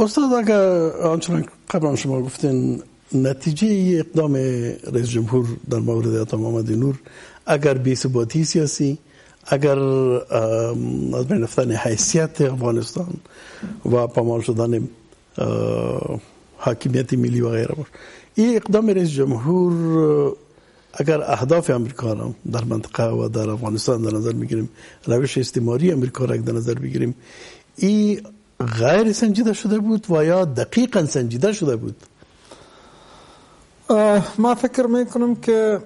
استاد اگر آنچنان قبلا شما گفتین نتیجه اقدام رئیس جمهور در مورد اتم محمد نور اگر بی ثباتی سیاسی اگر از بین رفتن حیثیت افغانستان و پامال شدن حاکمیت ملی و غیره. این اقدام رئیس جمهور اگر اهداف امریکا را در منطقه و در افغانستان در نظر می‌گیریم روش استعماری امریکا را در نظر بگیریم این غیر سنجیده شده بود و یا دقیقا سنجیده شده بود. ما فکر می‌کنم که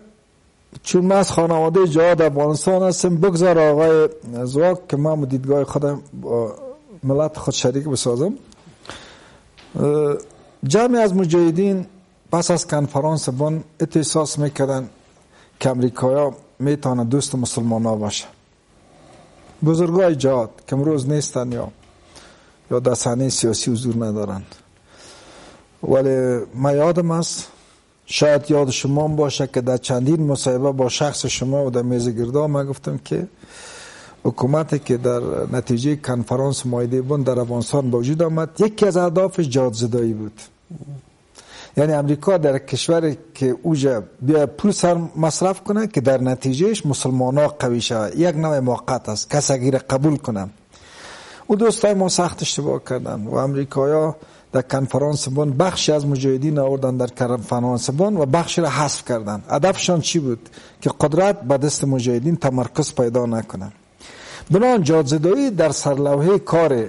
چون ما از خانواده جهاد افغانستان هستیم بگذار آقای زواک که ما دیدگاه خودم با ملت خود شریک بسازم. جمعی از مجاهدین پس از کنفرانس بان احساس می‌کردن که امریکایا می‌تونه دوست مسلمان ها باشه. بزرگای جهاد که امروز نیستن یا یا در صحنه سیاسی حضور ندارند. ولی ما یادم است شاید یاد شما باشه که در چندین مصاحبه با شخص شما و در میز گردا ما گفتم که حکومتی که در نتیجه کنفرانس مایده بند در افغانستان با وجود آمد یکی از اهداف جاد زدایی بود. یعنی امریکا در کشور که اوجا بیا پول سر مصرف کنه که در نتیجهش مسلمان ها قوی شود یک نوع موقت است کس اگر قبول کنم. او دوستای ما سخت اشتباه کردن و امریکایا در کنفرانس بون بخشی از مجاهدین آوردن در کنفرانس بون و بخشی را حذف کردن. هدفشان چی بود؟ که قدرت به دست مجاهدین تمرکز پیدا نکنه. بنان جادزدایی در سرلوحه کار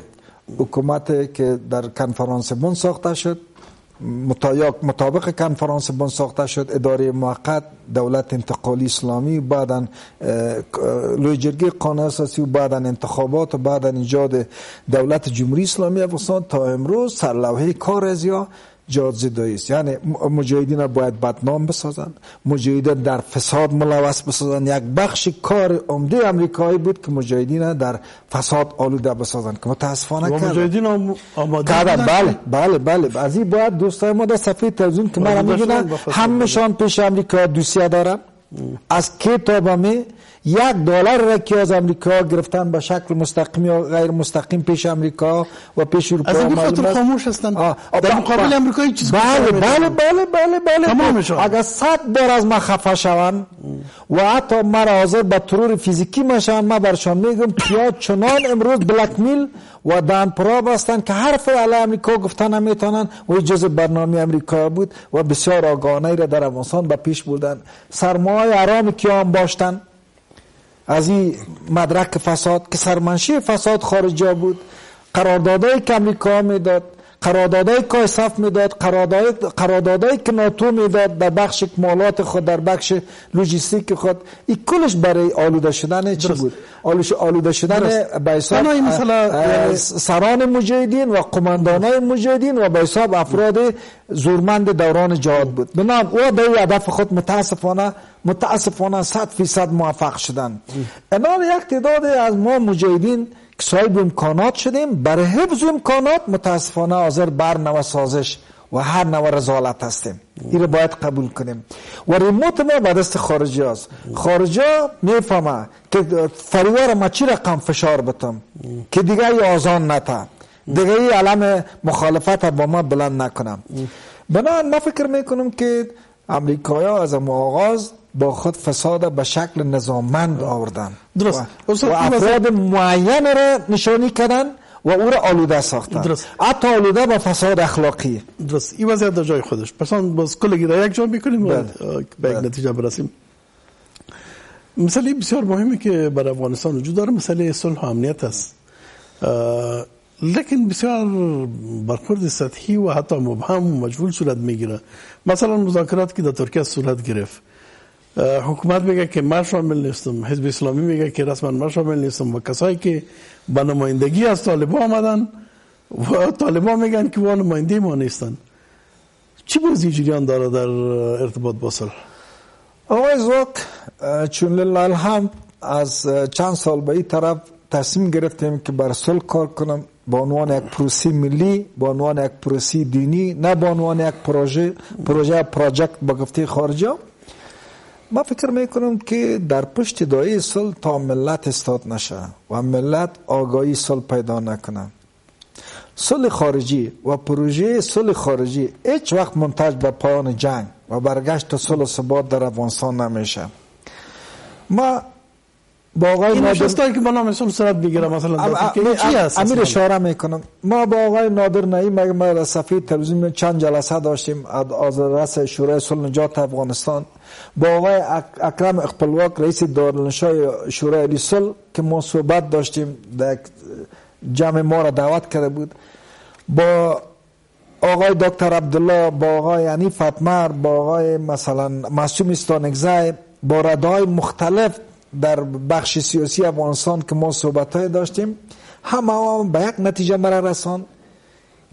حکومت که در کنفرانس بون ساخته شد. مطابق کنفرانس بن ساخته شد اداره موقت دولت انتقالی اسلامی بعدا لوی جرگه قانون اساسی و بعدا انتخابات و بعدا ایجاد دولت جمهوری اسلامی افغانستان تا امروز سرلوحه کار از یا جاد زدایی است یعنی مجاهدین باید بدنام بسازند مجاهدین در فساد ملوث بسازند یک بخش کار عمده امریکایی بود که مجاهدین در فساد آلوده بسازند که متاسفانه کردن مجاهدین آماده بله بله بله. از این باید دوستای ما در صفحه تلویزیون که من می‌دونن همشان پیش امریکا دوسیه دارم از تا می یک دلار را که از امریکا گرفتن به شکل مستقیم یا غیر مستقیم پیش امریکا و پیش اروپا از این خاطر خاموش هستند در مقابل امریکا چیز بله بله بله بله بله تمامشان اگر صد بار از ما خفه شوند و حتی مرا حاضر به ترور فیزیکی مشان ما برشان میگم کیا چنان امروز بلک میل و دان پراب هستند که حرف علی امریکا گفتن نمی‌تونن و جز برنامه امریکا بود و بسیار آگاهانه را در افغانستان به پیش بردن. سرمایه آرام کیام باشتن. از این مدرک فساد که سرمنشی فساد خارجی بود. قراردادهای که امریکا می‌داد. قراردادهای کایسف می‌داد قراردادهای که ناتو می‌داد در بخش کمالات خود در بخش لوجستیک خود این کلش برای آلوده شدن چی بود آلوده شدن به سران مجاهدین و قماندانای مجاهدین و به حساب افراد زورمند دوران جهاد بود بنام او به هدف خود متاسفانه متاسفانه صد فیصد موفق شدن انان یک تعداد از ما مجاهدین که صاحب امکانات شدیم. برای حفظ امکانات متاسفانه حاضر بر نو سازش و هر نوع رزالت هستیم. این رو باید قبول کنیم. و ریموت ما به دست خارجی هست. خارجی می‌فهمه که فریوار ما چی رقم فشار بتم؟ که دیگه ای آزان نتا. دیگه ای علم مخالفت با ما بلند نکنم. بنابراین ما فکر می‌کنم که امریکایی از آغاز با خود فساد به شکل نظاممند آوردن. درست. و, و افراد معین را نشانی کردن و او را آلوده ساختن. درست. حتی آلوده به فساد اخلاقی. درست. این وضعیت در جای خودش. پس باز کلگی را یک جا می‌کنیم و به یک نتیجه برسیم. مسئله بسیار مهمی که بر افغانستان وجود داره مسئله صلح و امنیت است. لیکن بسیار برخورد سطحی و حتی مبهم و مجهول صورت می‌گیره. مثلا مذاکرات که در ترکیه صورت گرفت. حکومت میگه که من شامل نیستم حزب اسلامی میگه که رسما من شامل نیستم و کسایی که به نمایندگی از طالبا آمدن و طالبا میگن که با نماینده ما نیستن چی بازی جریان داره در ارتباط با صلح آقای زوک چون لله از چند سال به این طرف تصمیم گرفتیم که بر صلح کار کنم با عنوان یک پروسی ملی با عنوان یک پروسی دینی نه با عنوان یک پروژه پروژه پروژکت با گفته خارجه ما فکر می‌کنم که در پشت دایه صلح تا ملت استاد نشه و ملت آگاهی صلح پیدا نکنه. صلح خارجی و پروژه صلح خارجی هیچ وقت منتج به پایان جنگ و برگشت صلح و ثبات در افغانستان نمیشه. ما با آقای این نادر که با نام صلح صورت بگیره مثلا چی هست امیر اشاره می‌کنم. ما با آقای نادر نعیم ما صفحه تلویزیون چند جلسه داشتیم از رأس شورای صلح نجات افغانستان. با آقای اکرم اقبلواک رئیس دارالنشای شورای صلح که ما صحبت داشتیم در جمع ما را دعوت کرده بود. با آقای دکتر عبدالله با آقای عنی فتمر با آقای مثلا معصوم استانگزای با ردای مختلف در بخش سیاسی افغانستان که ما صحبت های داشتیم همه هم به یک نتیجه مرا رسان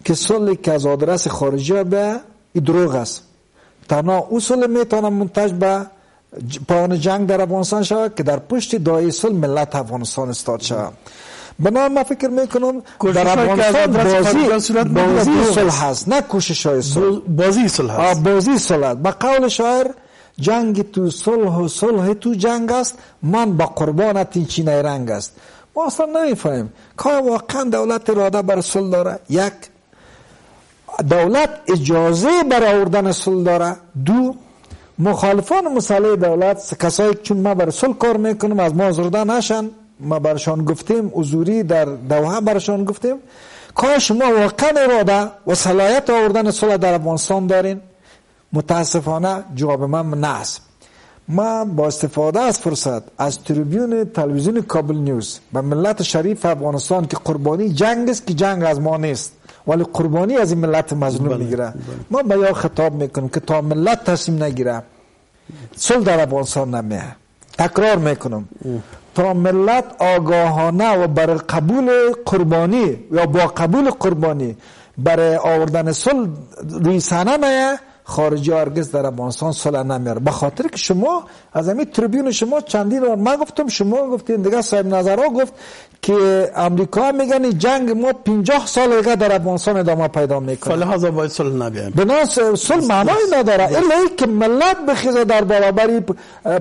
که صلح که از آدرس خارجی به دروغ است. تنها اصول می‌تونه منتج به پایان جنگ در افغانستان شود که در پشت دای صلح ملت افغانستان استاد شود. بنا ما فکر می‌کنم در افغانستان بازی بازی صلح هست نه کوشش های صلح بازی صلح هست. بازی صلح به قول شاعر جنگ تو صلح و صلح تو جنگ است من با قربانت این رنگ است. ما اصلا نمی‌فهمیم. که واقعا دولت اراده بر صلح داره؟ یک. دولت اجازه بر آوردن صلح داره؟ دو. مخالفان مسئله دولت کسایی چون ما بر صلح کار می‌کنیم از ما زرده نشن. ما برشان گفتیم حضوری در دوحه برشان گفتیم. که شما واقعا اراده و صلاحیت آوردن صلح در افغانستان دارین متاسفانه جواب من نه است. ما با استفاده از فرصت از تریبیون تلویزیون کابل نیوز به ملت شریف افغانستان که قربانی جنگ است که جنگ از ما نیست ولی قربانی از این ملت مظلوم بله، می‌گیره. بله. ما به یا خطاب می‌کنیم که تا ملت تصمیم نگیره صلح در افغانستان نمیه تکرار می‌کنم. تا ملت آگاهانه و برای قبول قربانی یا با قبول قربانی برای آوردن صلح روی سنه میه خارجی هرگز در افغانستان صلح نمیاره. به خاطر که شما از همین تریبیون شما چندین بار من گفتم شما گفتین. دیگه صاحب نظرها گفت که امریکا میگن جنگ ما 50 سال دیگه در افغانستان ادامه پیدا می‌کنه. فلحاظا باید صلح نبیم بنا صلح معنی نداره. الا که ملت بخیزه در برابر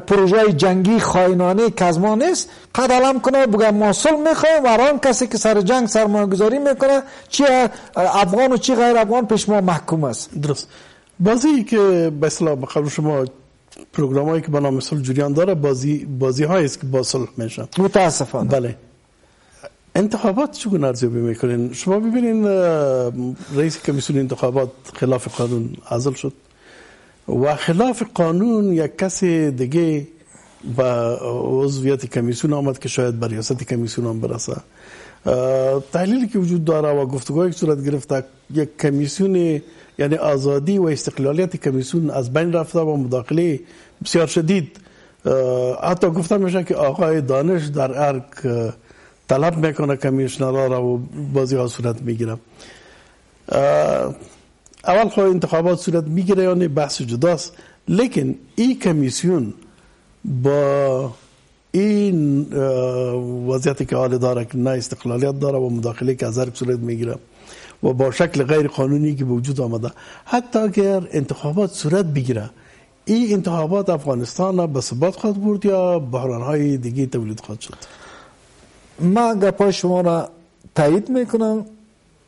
پروژه جنگی خائنانه که از ما نیست. قد علم کنه بگه ما صلح می‌خوایم. و کسی که سر جنگ سرمایه‌گذاری می‌کنه چی افغان و چی غیر افغان پیش ما محکوم است. درست. بازی که به اصطلاح بخاطر شما پروگرام هایی که به نام صلح جریان داره بازی بازی هایی است که با صلح میشن. متاسفانه. بله. انتخابات چگونه ارزیابی می‌کنین؟ شما ببینین رئیس کمیسیون انتخابات خلاف قانون عزل شد و خلاف قانون یک کسی دیگه با عضویت کمیسیون آمد که شاید بر ریاست کمیسیون هم برسه. تحلیلی که وجود داره و گفتگوهایی که صورت گرفته یک کمیسیون یعنی آزادی و استقلالیت کمیسیون از بین رفته و مداخله بسیار شدید. حتی گفته میشه که آقای دانش در ارک طلب می‌کنه کمیشنرها را و بازی ها صورت می‌گیره. اول خواهی انتخابات صورت می‌گیره یا بحث جداست. لیکن این کمیسیون با این وضعیتی که حال داره که نه استقلالیت داره و مداخله که از صورت می‌گیره. و با شکل غیر قانونی که وجود آمده. حتی اگر انتخابات صورت بگیره این انتخابات افغانستان به ثبات خواهد برد یا بحران های دیگه تولید خواهد شد؟ ما گپای شما را تایید می‌کنم.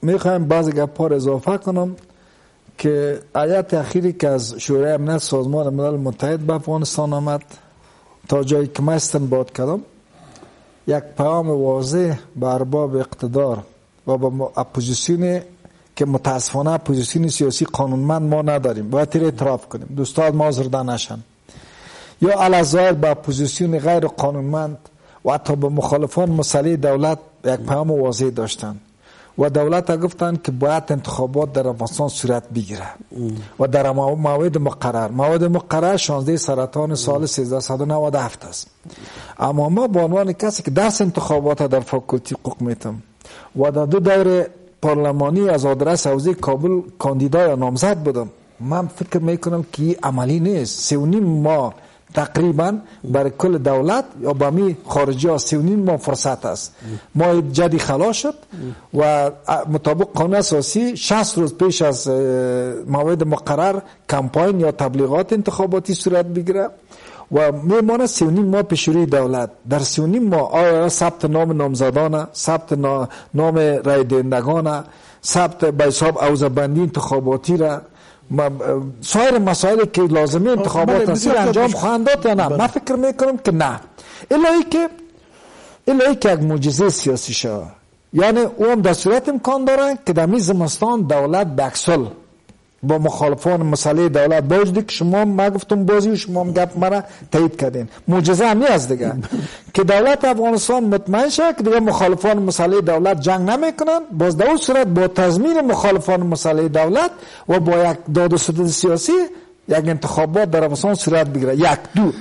می‌خوایم بعض گپا را اضافه کنم که هیئت اخیری که از شورای امنیت سازمان ملل متحد به افغانستان آمد تا جایی که من استنباط کردم یک پیام واضح به ارباب اقتدار و با اپوزیسیون که متاسفانه اپوزیسیون سیاسی قانونمند ما نداریم. باید اعتراف کنیم. دوستان ما زرده نشن. یا الازایر با اپوزیسیون غیر قانونمند و حتی به مخالفان مسئله دولت یک پیام واضح داشتن. و دولت گفتن که باید انتخابات در افغانستان صورت بگیره. و در موعد مقرر. موعد مقرر 16 سرطان سال 1397 است. اما ما به عنوان کسی که درس انتخابات در فاکولتی حقوق میتم و در دو دور پارلمانی از آدرس حوزه کابل کاندیدا یا نامزد بودم. من فکر می‌کنم که عملی نیست. سیونیم ما تقریبا برای کل دولت یا با می خارجی ها سیونین ما فرصت است. ما جدی خلاص شد و مطابق قانون اساسی 60 روز پیش از موعد مقرر کمپاین یا تبلیغات انتخاباتی صورت بگیره. و میمانه سی و نیم ماه پیشوری دولت. در سی و نیم ماه آیا ثبت نام نامزدانه ثبت نام رای دهندگان ثبت به حساب اوزبندی انتخاباتی را. سایر مسائلی که لازمه انتخابات است انجام خواهند داد یا نه؟ من فکر می‌کنم که نه. الهی که الهی که یک معجزه سیاسی شد یعنی او هم در صورت امکان داره که در زمستان دولت بکسل با مخالفان مسئله دولت با که شما ما گفتم بازی و شما گپ مرا تایید کردین. معجزه همی از دیگه. که دولت افغانستان مطمئن شد که دیگه مخالفان مسئله دولت جنگ نمی‌کنن. باز در صورت با تضمین مخالفان مسئله دولت و با یک داد و ستد سیاسی یک انتخابات در افغانستان صورت بگیره. یک دو.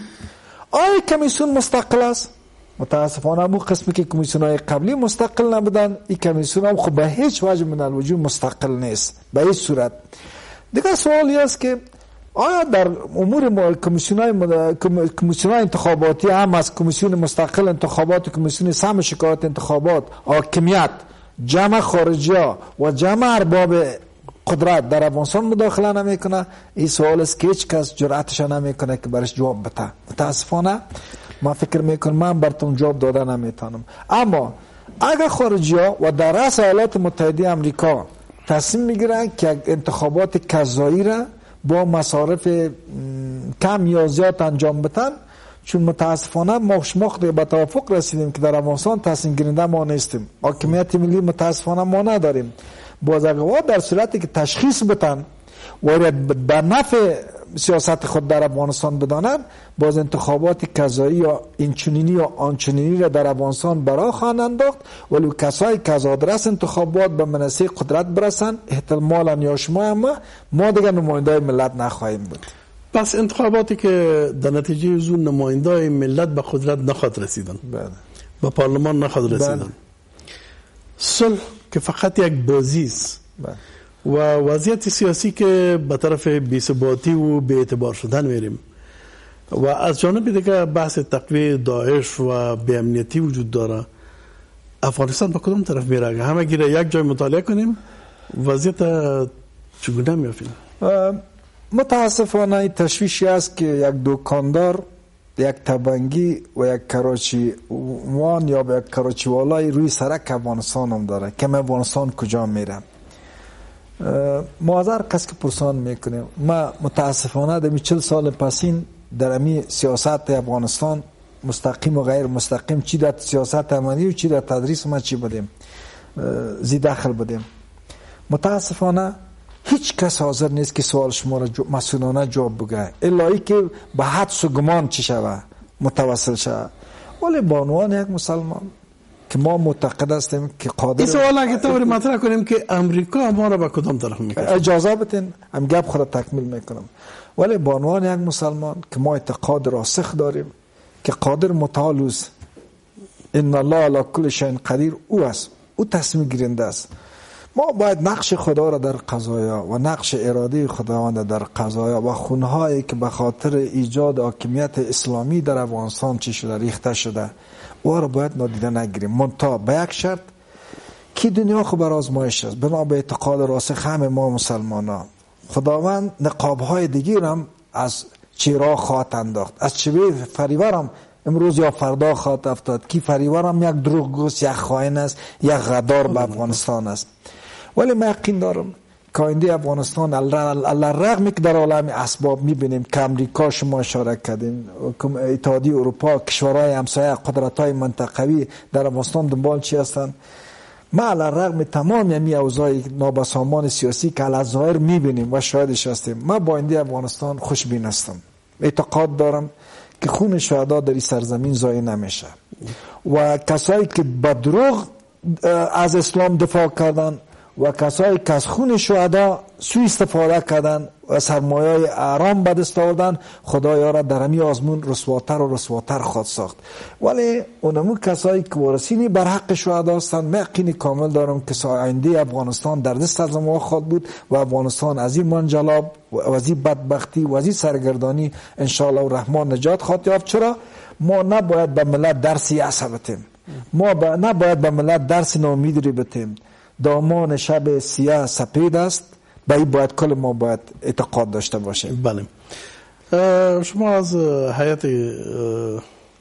آیا کمیسیون مستقل است؟ متاسفانه ابو قسمی که کمیسیون های قبلی مستقل نبودن این کمیسیون هم خب به هیچ وجه من الوجود مستقل نیست. به هیچ صورت. دیگه سوالی است که آیا در امور کمیسیون انتخاباتی هم از کمیسیون مستقل انتخابات و کمیسیون سم شکایت انتخابات حاکمیت جمع خارجی ها و جمع ارباب قدرت در افغانستان مداخله نمی‌کنه؟ این سوال است که هیچ کس جرأتش نمی‌کنه که برش جواب بده. متاسفانه ما فکر می‌کنم من براتون جواب داده نمی‌تونم. اما اگر خارجی ها و در رأس ایالات متحده امریکا تصمیم می‌گیرن که انتخابات کذایی را با مصارف کم یا زیاد انجام بتن چون متاسفانه ما شما به توافق رسیدیم که در افغانستان تصمیم گیرنده ما نیستیم. حاکمیت ملی متاسفانه ما نداریم. باز در صورتی که تشخیص بتن و به نفع سیاست خود در افغانستان بدانند باز انتخابات کذایی یا اینچنینی یا آنچنینی را در افغانستان برای خواهند انداخت ولی کسایی که از آدرس انتخابات به منصه قدرت برسند احتمالا یا شما اما ما دیگر نماینده ملت نخواهیم بود. پس انتخاباتی که در نتیجه زون نماینده ملت به قدرت نخواد رسیدن. بله. به پارلمان نخواد رسیدن. بله. صلح که فقط یک بازی است. بله. و وضعیت سیاسی که به طرف بیثباتی و به اعتبار شدن میریم. و از جانب دیگه بحث تقوی داعش و به امنیتی وجود داره. افغانستان به کدوم طرف میره همه گیره یک جای مطالعه کنیم. وضعیت چگونه میافیم متاسفانه تشویشی است که یک دکاندار یک تبنگی و یک کراچی وان یا یک کراچی والای روی سرک افغانستان هم داره. که افغانستان کجا میره ما هر کس که پرسان می‌کنیم ما متاسفانه در چل سال پسین در امی سیاست افغانستان مستقیم و غیر مستقیم چی در سیاست امنی و چی در تدریس ما چی بدیم زی داخل بدیم متاسفانه هیچ کس حاضر نیست که سوال شما را مسئولانه جواب بگه الهی که به حد و گمان چی شوه متوسل شوه ولی بانوان یک مسلمان که ما معتقد هستیم که قادر این سوال اگه طوری مطرح کنیم که امریکا ما را به کدام طرف می‌کشه؟ اجازه بتین هم گپ خود تکمیل می‌کنم. ولی به عنوان یک مسلمان که ما اعتقاد راسخ داریم که قادر متعال ان الله علی کل شیء قدیر او است او تصمیم گیرنده است. ما باید نقش خدا را در قضایا و نقش اراده خداوند در قضایا و خونهایی که به خاطر ایجاد حاکمیت اسلامی در افغانستان چی شده ریخته شده او را باید نادیده نگیریم. منتها به یک شرط که دنیا خو بر آزمایش است. بنا به اعتقاد راسخ همه ما مسلمان ها خداوند نقاب های دیگه هم از چیرا خواهد انداخت؟ از چوی فریور هم امروز یا فردا خواهد افتاد؟ کی فریور هم یک دروغگوست یک خائن است یک غدار به افغانستان است. ولی من یقین دارم که افغانستان الله رغم که در عالم اسباب می‌بینیم که امریکا شما اشاره کردین اتحادیه اروپا کشورهای همسایه قدرت های منطقوی در افغانستان دنبال چی هستند ما علی رغم تمام یمی اوضاع نابسامان سیاسی که علی ظاهر می‌بینیم و شاهدش هستیم. ما با اینده افغانستان خوشبین هستم. اعتقاد دارم که خون شهدا در این سرزمین ضایع نمیشه. و کسایی که بدروغ از اسلام دفاع کردن و کسایی که از خون شهدا سوی استفاده کردن و سرمایه آرام به دست آوردن. خدایا را در همی آزمون رسواتر و رسواتر خواهد ساخت. ولی اونمو کسایی که وارسینی بر حق شهدا هستند مقینی کامل دارم که آینده افغانستان در دست از ما خواهد بود و افغانستان از این منجلاب و از این بدبختی و از این سرگردانی انشاءالله و رحمان نجات خواهد یافت. چرا؟ ما نباید به ملت درسی عصبتیم ما نباید به ملت درس نامیدی بتیم. دامان شب سیاه سپید است. به این باید کل ما باید اعتقاد داشته باشه بله. شما از حیات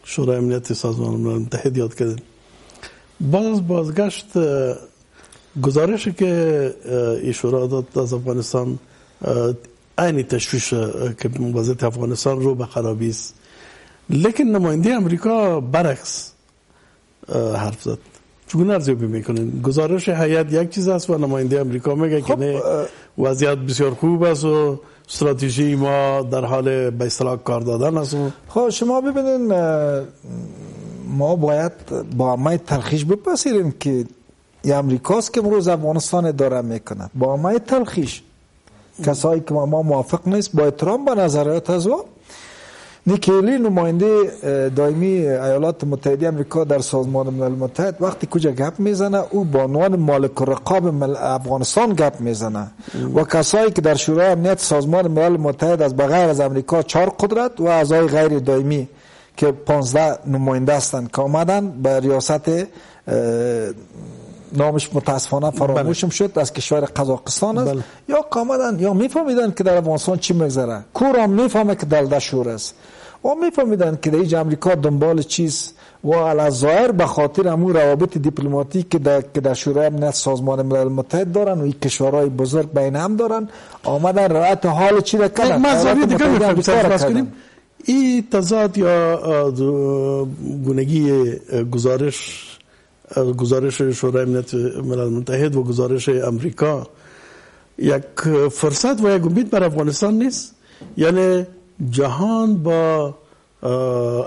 شورای امنیت سازمان ملل متحد یاد کردید باز بازگشت گزارشی که این شورا داد از افغانستان عین تشویش که وضعیت افغانستان رو به خرابی است. لیکن نماینده امریکا برعکس حرف زد. چگونه ارزیابی می‌کنین؟ گزارش هیئت یک چیز است و نماینده امریکا میگه که نه وضعیت بسیار خوب است و استراتژی ما در حال به اصطلاح کار دادن است خب شما ببینین ما باید با همه تلخیش بپذیریم که امریکاست که امروز افغانستان داره می‌کنه. با همه تلخیش کسایی که ما موافق نیست با احترام به نظریات از نیکیلی نماینده دائمی ایالات متحده امریکا در سازمان ملل متحد وقتی کجا گپ می‌زنه او با عنوان مالک رقاب افغانستان گپ می‌زنه و کسایی که در شورای امنیت سازمان ملل متحد از بغیر از امریکا چهار قدرت و اعضای غیر دائمی که 15 نماینده هستند که آمدن به ریاست نامش متاسفانه فراموشم بله. شد از کشور قزاقستان است. بله. یا قامدن یا میفهمیدن که در افغانستان چی میگذره. کورم می‌فهمه که در دشور است. و میفهمیدن که در امریکا دنبال چیز و الظاهر به خاطر همون روابط دیپلماتیک که در, که در شورای امنیت سازمان ملل متحد دارن و این کشورهای بزرگ بین هم دارن آمدن رعایت حال چی را کردن؟ این تضاد یا گونگی گزارش گزارش شورای امنیت ملل متحد و گزارش امریکا یک فرصت و یک امید بر افغانستان نیست. یعنی جهان با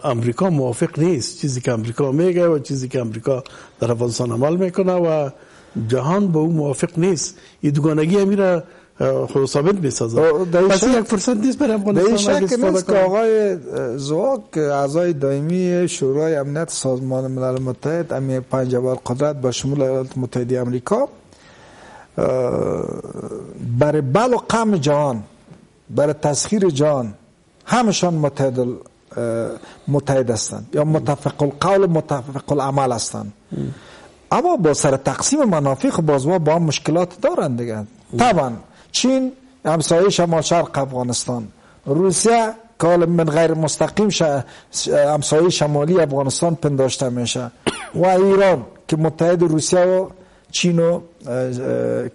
امریکا موافق نیست. چیزی که امریکا میگه و چیزی که امریکا در افغانستان عمل می‌کنه و جهان با او موافق نیست. این دوگانگی امیره خود ثابت می‌سازه. پس یک فرصت نیست برای افغانستان در شک نیست که آقای زواک اعضای دائمی شورای امنیت سازمان ملل متحد امی پنج قدرت با شمول ایالات متحده امریکا برای بل و قم جهان برای تسخیر جهان همشان متحد متحد هستند یا متفق القول متفق العمل هستند. اما با سر تقسیم منافع خب باز با هم مشکلات دارند دیگه. طبعا چین همسایه شمال شرق افغانستان. روسیه کال من غیر مستقیم همسایه شمالی افغانستان پنداشته میشه. و ایران که متحد روسیه و چین و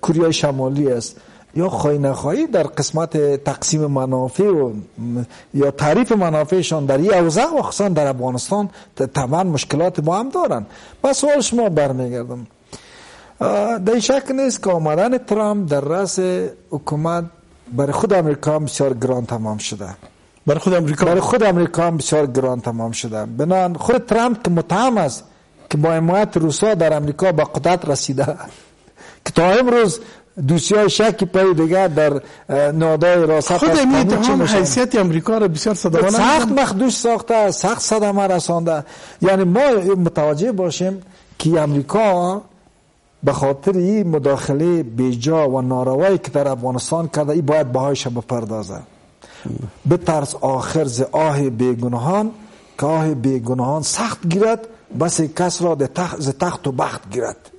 کره شمالی است. یا خواهی نخواهی در قسمت تقسیم منافع و یا تعریف منافعشان در این اوضاع و خصوصا در افغانستان طبعا مشکلات با هم دارن. و سوال شما برمیگردم. در شک نیست که آمدن ترامپ در رأس حکومت برای خود امریکا بسیار گران تمام شده. برای خود امریکا برای خود امریکا بسیار گران تمام شده. بنان خود ترامپ که متهم است که با حمایت روسا در امریکا به قدرت رسیده. که تا امروز دوسیای شکی پای دیگر در نادای راست خود این هم حیثیت امریکا را بسیار صدمانه سخت مخدوش ساخته سخت صدمه رسانده. یعنی ما متوجه باشیم که امریکا به خاطر این مداخله بیجا و ناروایی که در افغانستان کرده این باید بهایش بپردازه. به ترس آخر ز آه بیگناهان که آه بیگناهان سخت گیرد بس کس را ز تخت و بخت گیرد.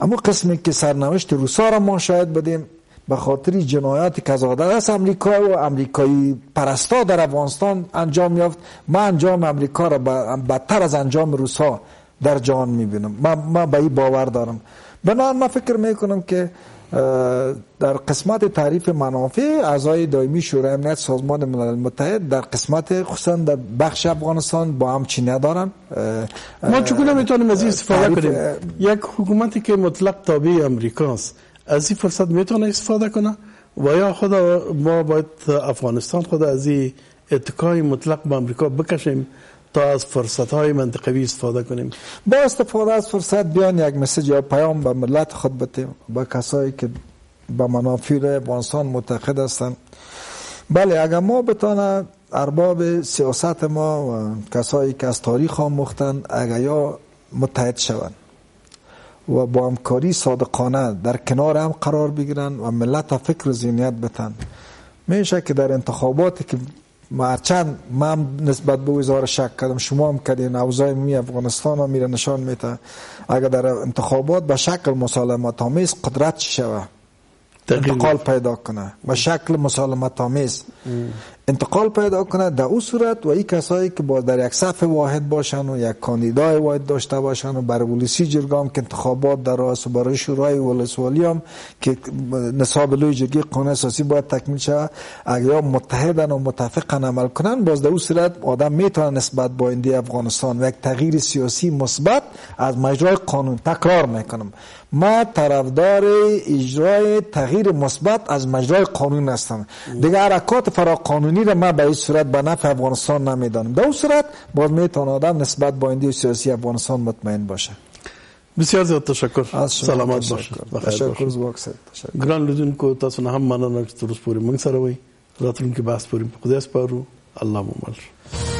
اما قسمی که سرنوشت روسا را ما شاید بدیم به خاطر جنایات از است امریکا و امریکایی پرستا در افغانستان انجام یافت ما انجام امریکا را بدتر از انجام روسا در جهان می‌بینم. من, من به این باور دارم. بنابراین من فکر می‌کنم که در قسمت تعریف منافع اعضای دائمی شورای امنیت سازمان ملل متحد در قسمت خصوصا در بخش افغانستان با هم چی ندارن. ما چگونه می‌تونیم از این استفاده کنیم؟ یک حکومتی که مطلق تابع امریکاست از این فرصت می‌تونه استفاده کنه؟ و یا خود ما باید افغانستان خود از این اتکای مطلق به امریکا بکشیم؟ تا از فرصت های منطقوی استفاده کنیم. با استفاده از فرصت بیان یک مسیج یا پیام به ملت خود بتیم با کسایی که به منافع افغانستان معتقد هستند. بله اگر ما بتانه ارباب سیاست ما و کسایی که از تاریخ آموختن اگر یا متحد شوند و با همکاری صادقانه در کنار هم قرار بگیرن و ملت فکر و ذهنیت بتن میشه که در انتخاباتی که چند من نسبت به وزار شک کردم. شما هم کردین اوضاع می افغانستان ها میره نشان میته اگر در انتخابات به شکل مسالمت آمیز قدرت شوه انتقال پیدا کنه. به شکل مسالمت آمیز. انتقال پیدا کنه در او صورت و این کسایی که با در یک صف واحد باشن و یک کاندیدای واحد داشته باشن و برای ولسی جرگام که انتخابات در راست و برای شورای ولسوالی هم که نصاب لوی جرگی قانون اساسی باید تکمیل شود اگر متحدن و متفقن عمل کنن باز در او صورت آدم می‌تونه نسبت با ایندی افغانستان و یک تغییر سیاسی مثبت از مجرای قانون تکرار می‌کنم ما طرفدار اجرای تغییر مثبت از مجرای قانون هستم دیگه حرکات فرا قانونی را ما به این صورت به نفع افغانستان نمیدانم. در اون صورت باز میتونه آدم نسبت با ایندی سیاسی افغانستان مطمئن باشه. بسیار زیاد تشکر. از شما سلامت تشکر. باشه تشکر. زواک صاحب. تشکر. ګران لیدونکو تاسو نه هم مننه چې تر اوسه پورې موږ سره وئ راتلونکي بحث پورې په خدای سپارو الله مو مل